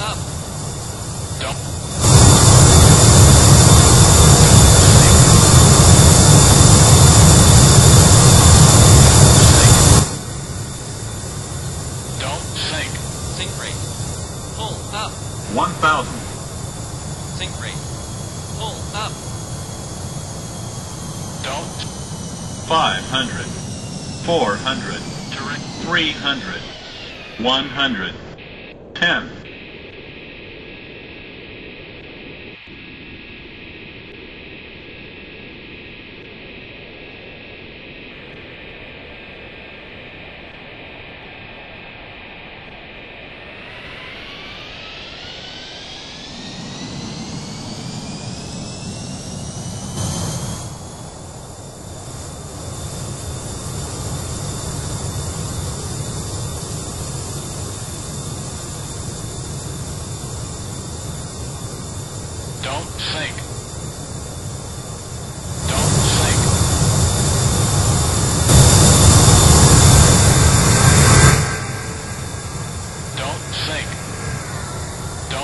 up. Don't sink. Sink rate. Up. 1,000. Sink rate. Pull up. Don't. Five hundred. Four hundred. Three hundred. One hundred. 10.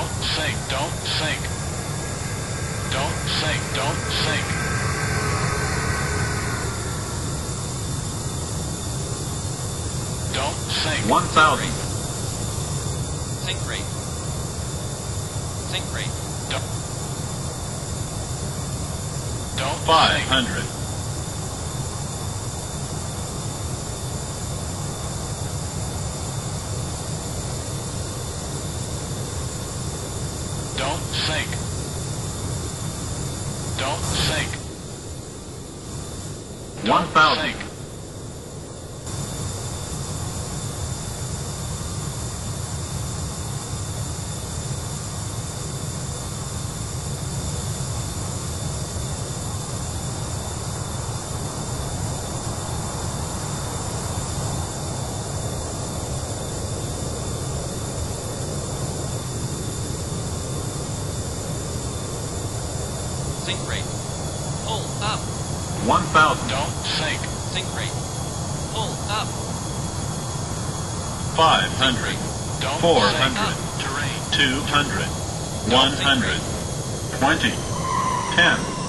Don't sink. Don't sink. Don't sink. Don't sink. Don't sink. 1,000, Sink rate. Sink rate. Don't. Don't 500, Don't sink. Don't sink. Don't 1,000, sink. Sink rate. Pull up. 1,000, Don't sink. Rate. Pull up. 500, Don't 400, sink. Terrain. 200, 100, 20, 10.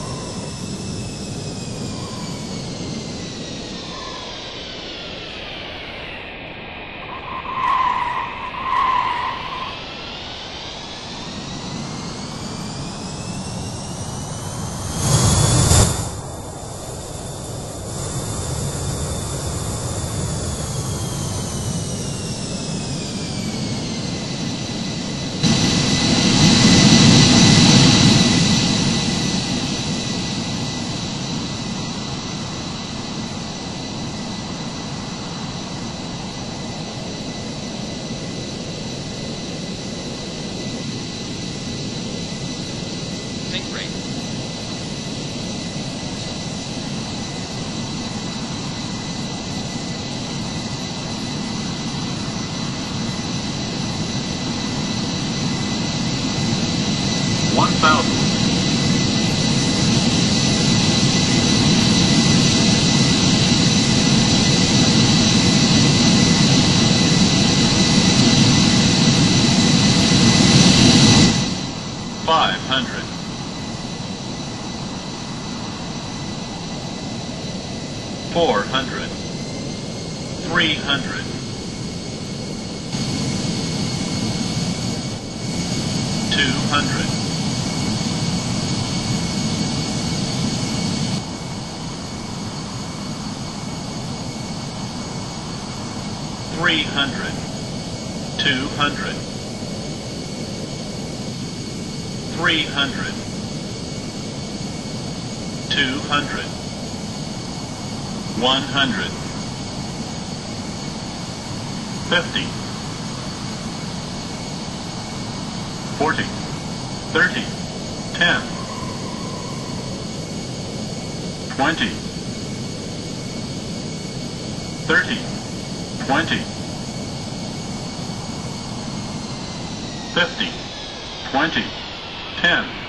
400, 300, 200, 300, 200, 300, 200 100 50 40 30 10 20 30 20 50 20 10